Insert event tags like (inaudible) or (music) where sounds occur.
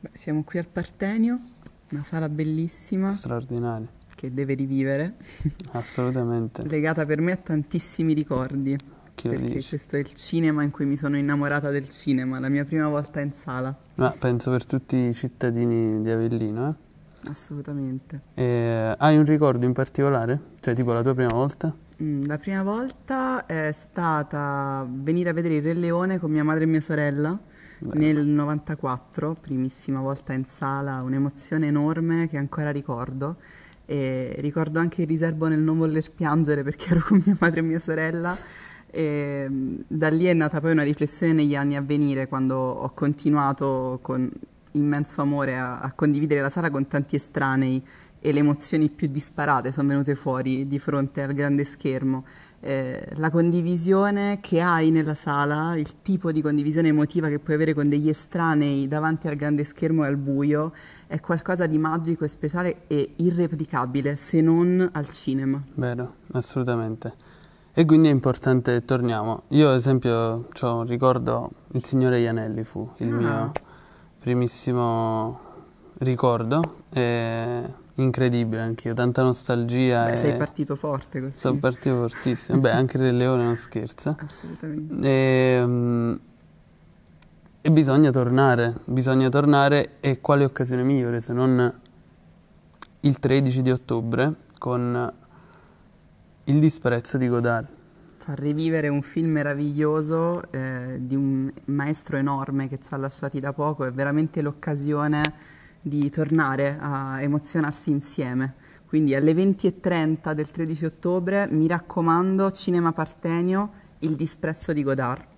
Beh, siamo qui al Partenio, una sala bellissima Straordinario, che deve rivivere, (laughs) assolutamente. legata per me a tantissimi ricordi, Chi perché dice? questo è il cinema in cui mi sono innamorata del cinema, la mia prima volta in sala, Ma penso per tutti i cittadini di Avellino, assolutamente. eh? E hai un ricordo in particolare? Cioè tipo la tua prima volta? Mm, La prima volta è stata venire a vedere il Re Leone con mia madre e mia sorella Nel 94, primissima volta in sala, un'emozione enorme che ancora ricordo. E ricordo anche il riservo nel non voler piangere perché ero con mia madre e mia sorella. E da lì è nata poi una riflessione negli anni a venire quando ho continuato con immenso amore a, a condividere la sala con tanti estranei e le emozioni più disparate sono venute fuori di fronte al grande schermo. Eh, la condivisione che hai nella sala, il tipo di condivisione emotiva che puoi avere con degli estranei davanti al grande schermo e al buio, è qualcosa di magico e speciale e irreplicabile se non al cinema. vero, assolutamente. E quindi è importante, torniamo. Io ad esempio un ricordo, il signore Ianelli fu il Ah. mio primissimo ricordo, e incredibile anch'io, tanta nostalgia Beh, e sei partito forte così. sono partito fortissimo. Beh, anche il Leone non scherza. Assolutamente. E, mm, e bisogna tornare, bisogna tornare e quale occasione migliore se non il 13 di ottobre con Il disprezzo di Godard. Far rivivere un film meraviglioso eh, di un maestro enorme che ci ha lasciati da poco è veramente l'occasione di tornare a emozionarsi insieme. Quindi alle 20.30 del 13 ottobre, mi raccomando, Cinema Partenio, Il disprezzo di Godard.